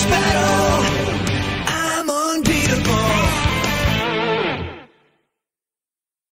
this battle,